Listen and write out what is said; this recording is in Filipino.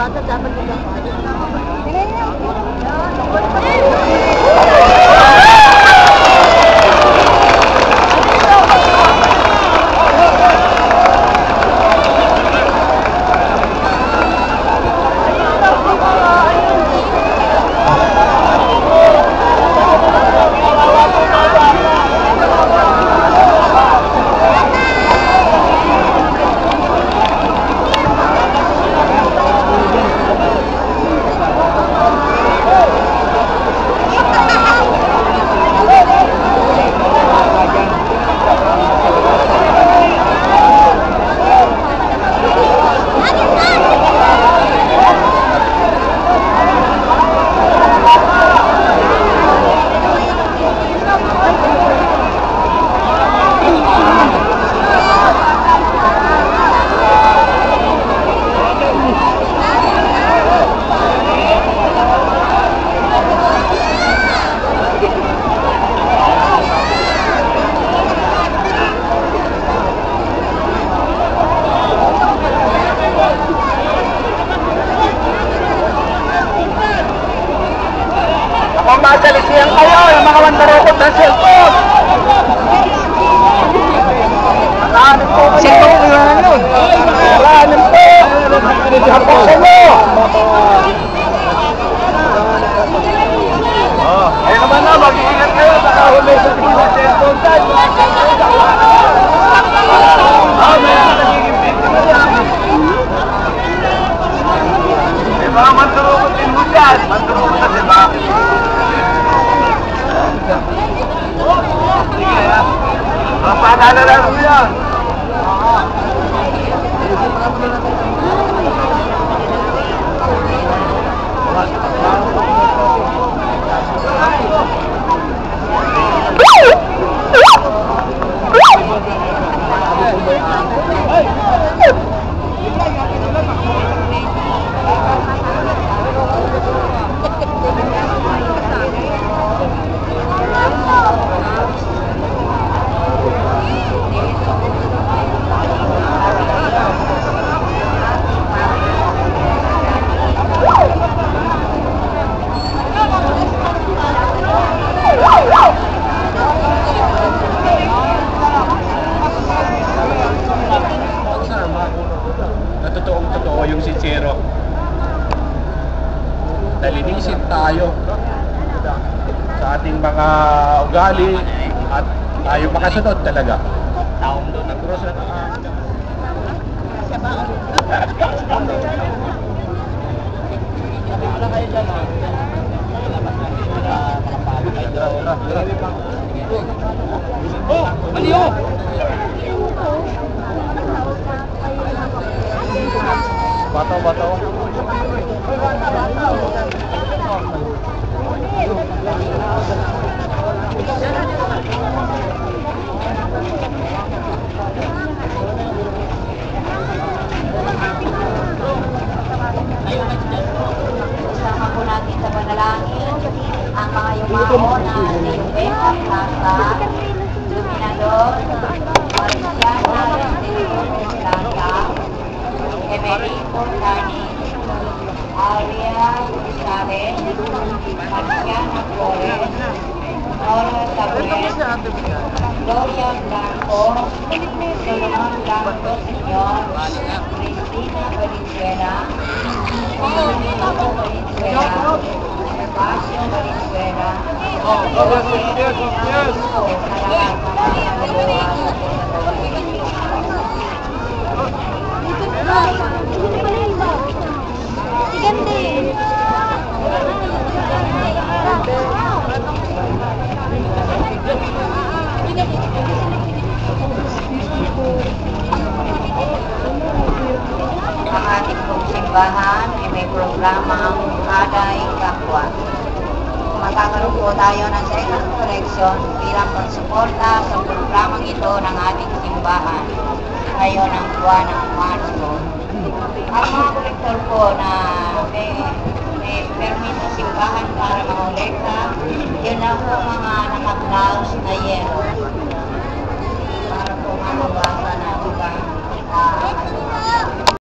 dapat ini. Masalisiyan kayo, yung mga wandarokot ng cellphone. Nakahanap po kayo. Cellphone ko yung ano. Nakahanap po. Mo. Ayun naman na, mag-iingat kayo. Baka huli sa tingin ng cellphone dyan. Ah, nagiging. Tayo sa ating mga ugali at tayo makasunod talaga. Taong doon nag-cross na Oh, mali oh! Bato, Thank you. Gloria Blanco, Solomon Blanco Sr., Cristina Valenzuela, Domingo Valenzuela, Gervasio Valenzuela, Ang ating pong simbahan ay may programang Aday Kapwa. Magkakaroon po tayo ng second collection bilang pagsuporta sa programang ito ng ating simbahan ngayon ang buwan ng Marso. Ang mga kolektor po na may, may permit sa simbahan para mangolekta, yun na po mga naka-blouse na yellow para po mababasa na ibang uh,